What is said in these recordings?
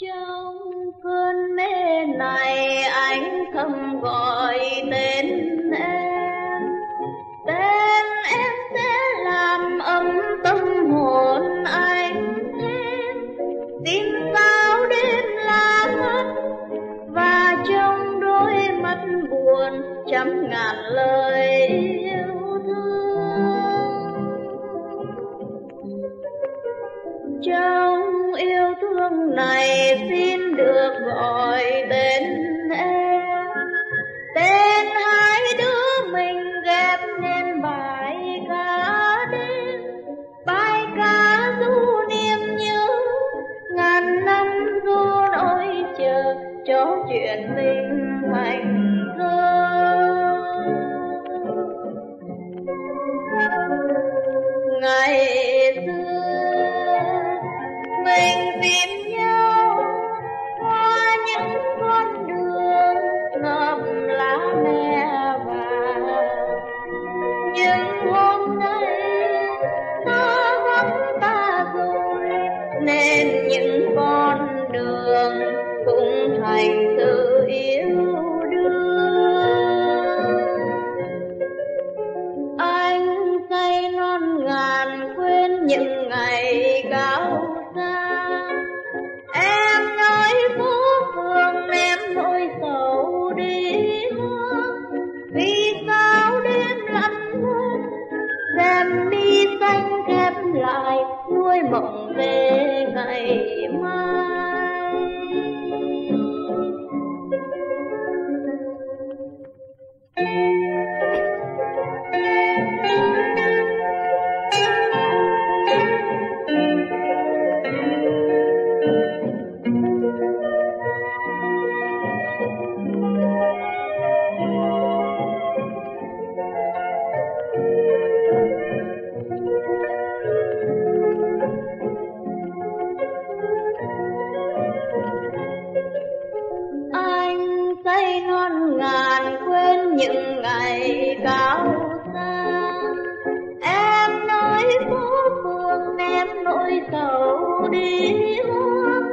trong cơn mê này anh thầm gọi tên em. Tên em sẽ làm ấm tâm hồn anh thêm. Tim sao đêm la mất và trong đôi mắt buồn trăm ngàn lời yêu thương. Trong yêu thương này gọi tên em. Tên hai đứa mình ghép nên bài ca đêm. Bài ca du niềm nhớ ngàn năm du nỗi chờ cho chuyện mình thành thơ ngày những ngày cao xa. Em nói phố phường em nỗi sầu đi hương vì sao đêm lạnh hơn rèm mi xanh khép lại, nuôi mộng về ngày mai. Những ngày cao xa em nói phố phường em nỗi sầu đi hoang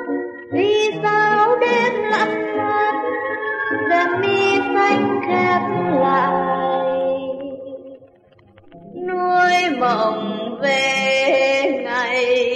vì sao đêm lạnh lắm đêm mi xanh khép lại nuôi mộng về ngày.